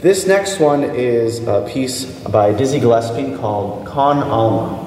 This next one is a piece by Dizzy Gillespie called Con Alma.